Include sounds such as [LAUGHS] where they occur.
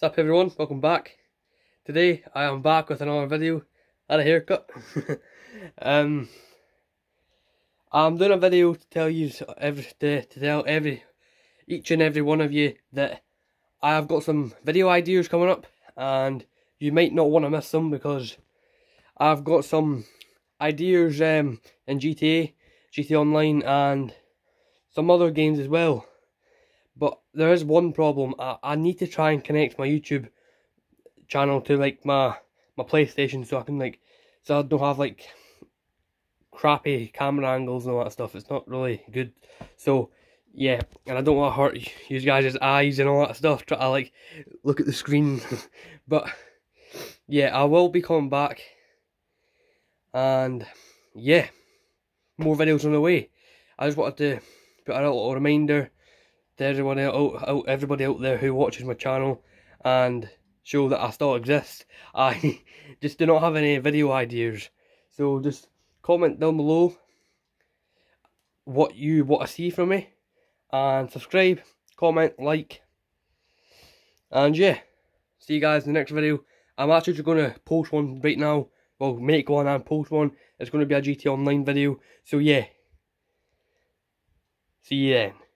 What's up everyone, welcome back. Today I am back with another video. Had a haircut. [LAUGHS] um, I'm doing a video to tell you every to, to tell every each and every one of you that I have got some video ideas coming up and you might not want to miss them because I've got some ideas um, in GTA, GTA Online and some other games as well. But there is one problem. I, I need to try and connect my YouTube channel to like my my PlayStation so I can like so I don't have like crappy camera angles and all that stuff. It's not really good. So yeah, and I don't want to hurt you guys' eyes and all that stuff. Try to like look at the screen. [LAUGHS] but yeah, I will be coming back. And yeah, more videos on the way. I just wanted to put a little reminder to everyone out, everybody out there who watches my channel and show that I still exist. [LAUGHS] I just do not have any video ideas. So just comment down below what you want to see from me and subscribe, comment, like and yeah, see you guys in the next video. I'm actually just going to post one right now, well make one and post one. It's going to be a GT Online video, so yeah. See you then.